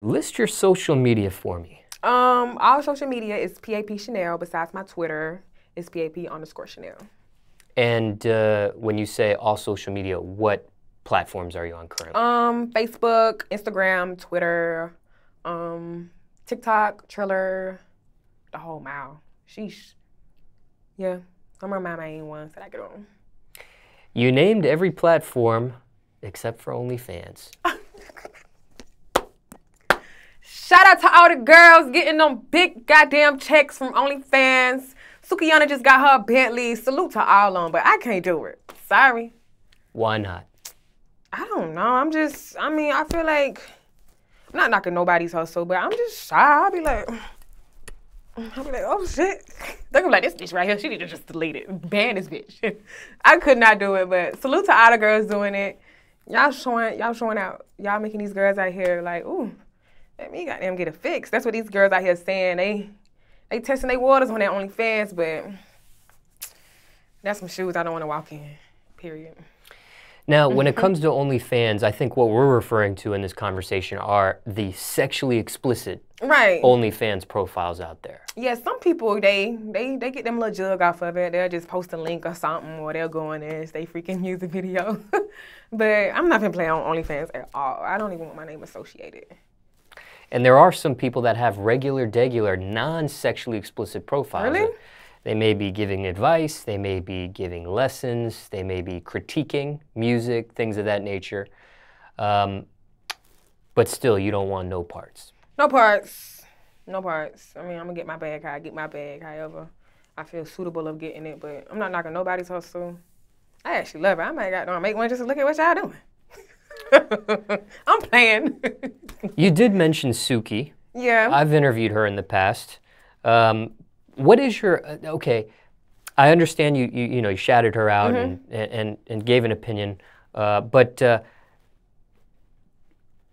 List your social media for me. Um, all social media is PAP Chanel. Besides my Twitter, it's PAP underscore Chanel. And uh, when you say all social media, what platforms are you on currently? Um, Facebook, Instagram, Twitter, um, TikTok, Triller, the whole mile. Sheesh. Yeah, some are my main ones that I get on. You named every platform except for OnlyFans. Shout out to all the girls getting them big goddamn checks from OnlyFans. Sukihana just got her Bentley. Salute to all of them, but I can't do it. Sorry. Why not? I don't know. I'm just, I mean, I feel like, I'm not knocking nobody's hustle, but I'm just shy. I'll be like, I'll be like, oh shit. They're gonna be like, this bitch right here, she need to just delete it. Ban this bitch. I could not do it, but salute to all the girls doing it. Y'all showing, y'all showing out. Y'all making these girls out here like, ooh, let me goddamn get a fix. That's what these girls out here saying. They they testing their waters on their OnlyFans, but that's some shoes I don't want to walk in. Period. Now, when it mm-hmm. comes to OnlyFans, I think what we're referring to in this conversation are the sexually explicit Right. OnlyFans profiles out there. Yeah, some people they they they get them little jug off of it. They'll just post a link or something, or they'll go in there and stay freaking music video. but I'm not gonna play on OnlyFans at all. I don't even want my name associated. And there are some people that have regular, degular, non sexually explicit profiles. Really? They may be giving advice, they may be giving lessons, they may be critiquing music, things of that nature. Um, but still, you don't want no parts. No parts. No parts. I mean, I'm gonna get my bag how I get my bag, however I feel suitable of getting it. But I'm not knocking nobody's hustle. I actually love it. I might got to make one just to look at what y'all doing. I'm playing. You did mention Suki. yeah. I've interviewed her in the past. Um, what is your uh, okay? I understand you, you you know you shouted her out and, and and gave an opinion, uh, but uh,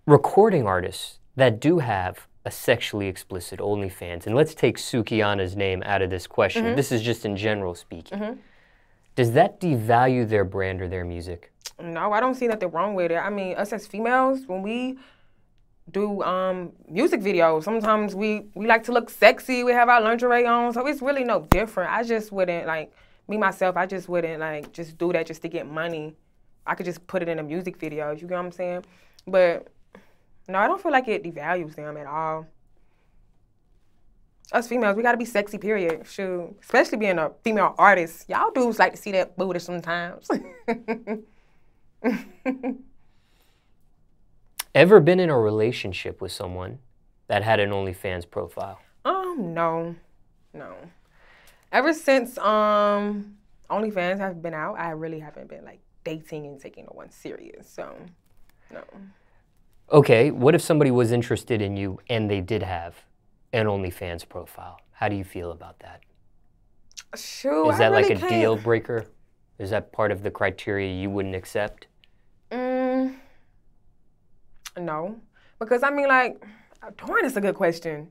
recording artists that do have a sexually explicit OnlyFans, and let's take Sukihana's name out of this question. This is just in general speaking. Does that devalue their brand or their music? No, I don't see nothing wrong with it. I mean, us as females, when we do um, music videos, sometimes we we like to look sexy. We have our lingerie on, so it's really no different. I just wouldn't like me myself. I just wouldn't like just do that just to get money. I could just put it in a music video. You get what I'm saying? But no, I don't feel like it devalues them at all. Us females, we gotta be sexy. Period. Shoot, especially being a female artist. Y'all dudes like to see that booty sometimes. Ever been in a relationship with someone that had an OnlyFans profile? Um, no, no. Ever since um OnlyFans have been out, I really haven't been like dating and taking no one serious. So, no. Okay, what if somebody was interested in you and they did have an OnlyFans profile? How do you feel about that? Shoot, Is that like a can't- deal breaker? Is that part of the criteria you wouldn't accept? No, because I mean, like, darn, it's a good question.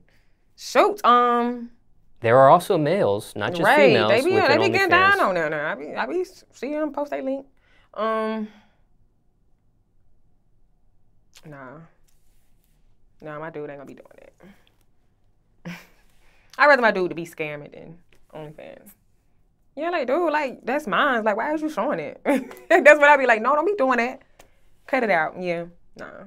Shoot, um, There are also males, not just right? females, They be, with they be getting down on there. Now. I be, I be seeing them post a link. Um, nah, nah, my dude ain't gonna be doing that. I'd rather my dude to be scamming than OnlyFans. Yeah, like, dude, like, that's mine. Like, why is you showing it? that's what I'd be like, no, don't be doing that. Cut it out. Yeah, nah.